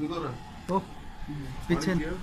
그거는 어? 빛은아니에 요?